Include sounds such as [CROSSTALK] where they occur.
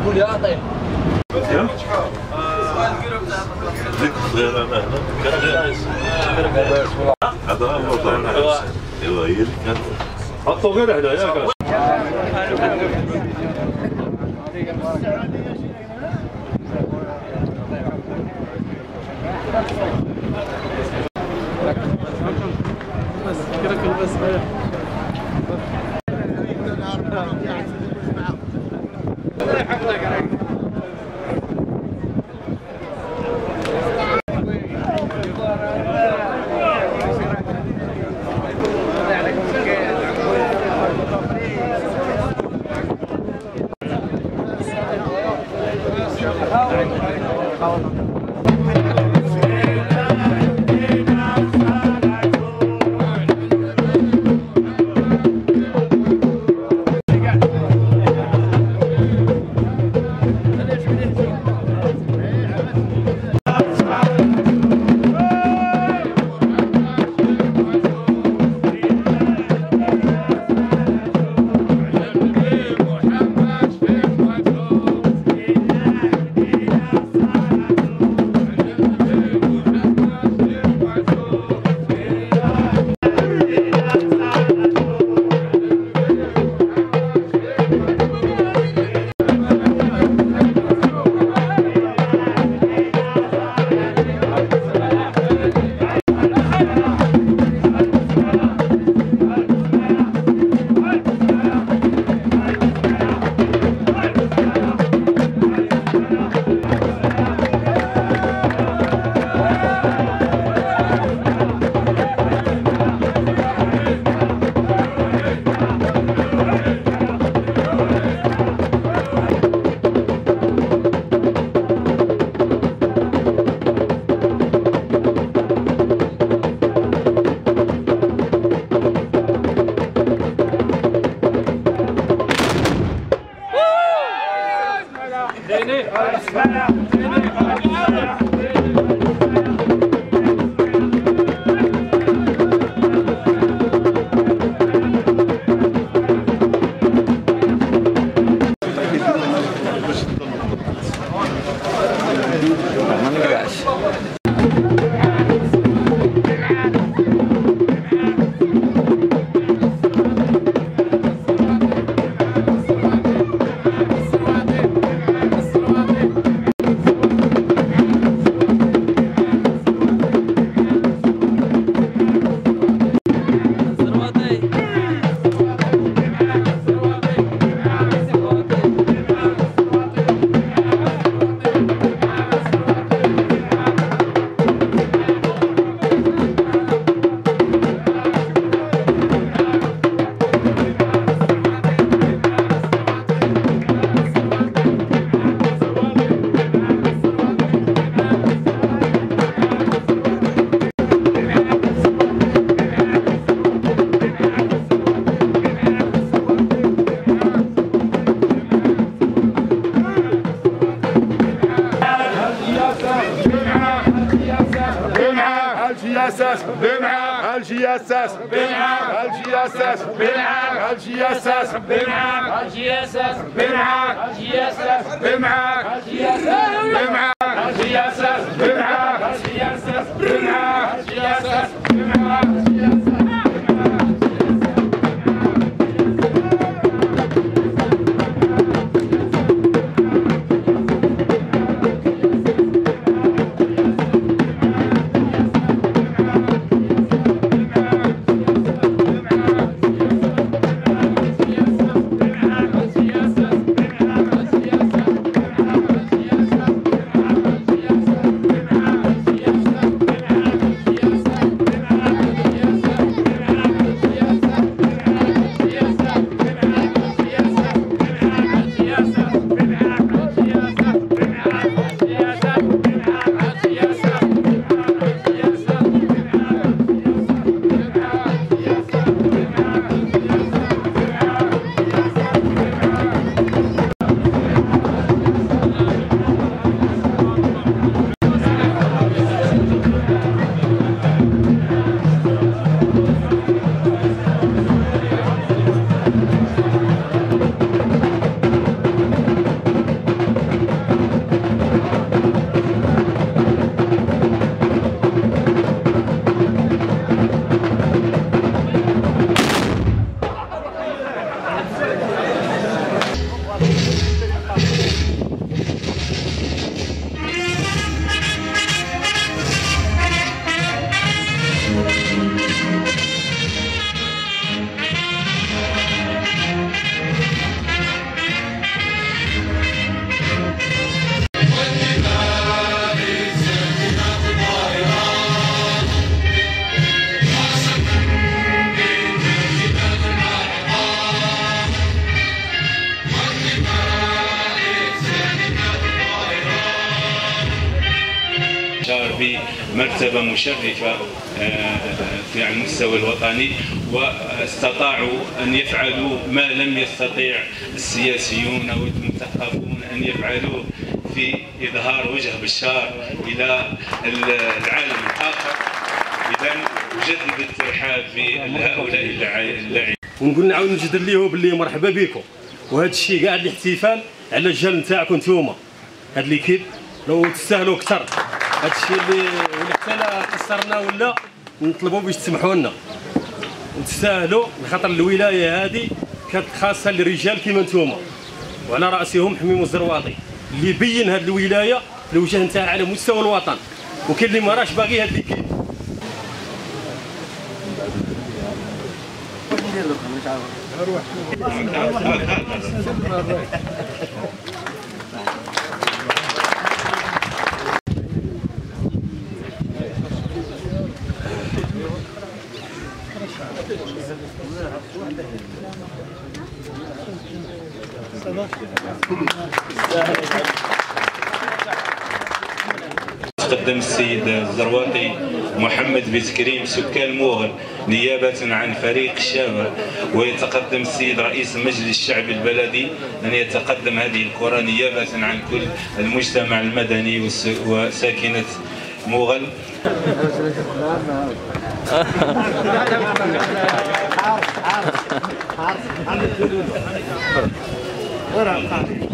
mergulhar, tá aí. Eu? Eu? Eu? Eu? Eu? Eu? Eu? Eu? Eu? Eu? Eu? Eu? Eu? Eu? Eu? Eu? Eu? 顔 Obrigado. أساس. بنعم الجياسس بنعم الجياسس بنعم الجياسس بنعم الجياسس بنعم الجياسس بنعم الجياسس بمرتبة مشرفة آه، في على المستوى الوطني واستطاعوا أن يفعلوا ما لم يستطيع السياسيون أو المثقفون أن يفعلوه في إظهار وجه بشار إلى العالم الآخر. إذا أجدد الترحاب بهؤلاء اللاعبين ونقول نعاود نجدد ليه باللي مرحبا بكم. وهذا الشيء كاع الاحتفال على الجال نتاعكم نتوما. هاد ليكيب لو تستاهلوا أكثر. هذا الشيء اللي ولا حتى لا قصرنا ولا نطلبوا باش تسمحوا لنا وتستاهلوا خاطر الولاية هذه كانت خاصة للرجال كيما نتوما. وعلى رأسهم حميم الزرواطي اللي بين هذه الولاية الوجه نتاعها على مستوى الوطن. وكاين اللي ما راش باغي هذا ليكيب تقدم السيد الزرواطي محمد بن سكان موغل نيابة عن فريق الشام ويتقدم السيد رئيس المجلس الشعبي البلدي أن يتقدم هذه الكرة نيابة عن كل المجتمع المدني وساكنة موغل [LAUGHS]